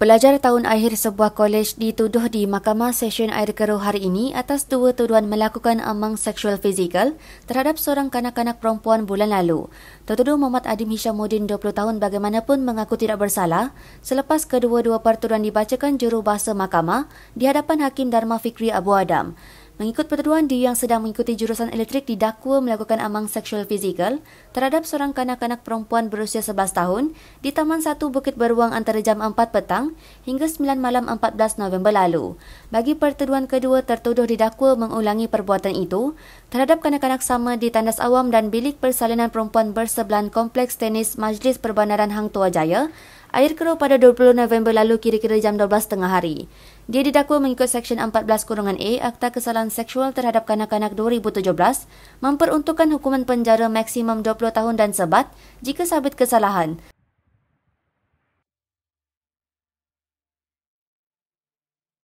Pelajar tahun akhir sebuah kolej dituduh di Mahkamah Session Air Keruh hari ini atas dua tuduhan melakukan amang seksual fizikal terhadap seorang kanak-kanak perempuan bulan lalu. Tertuduh Muhammad Adim Hishamuddin 20 tahun bagaimanapun mengaku tidak bersalah selepas kedua-dua pertuduhan dibacakan juru bahasa mahkamah di hadapan Hakim Dharma Fikri Abu Adam. Mengikut pertuduhan dia yang sedang mengikuti jurusan elektrik didakwa melakukan amang seksual fizikal terhadap seorang kanak-kanak perempuan berusia 11 tahun di Taman 1 Bukit Beruang antara jam 4 petang hingga 9 malam 14 November lalu. Bagi pertuduhan kedua, tertuduh didakwa mengulangi perbuatan itu terhadap kanak-kanak sama di tandas awam dan bilik persalinan perempuan bersebelahan Kompleks Tenis Majlis Perbandaran Hang Tua Jaya air keruh pada 20 November lalu kira-kira jam 12 tengah hari. Dia didakwa mengikut Seksyen 14 Kurungan A Akta Kesalahan Seksual Terhadap Kanak-Kanak 2017 memperuntukkan hukuman penjara maksimum 20 tahun dan sebat jika sabit kesalahan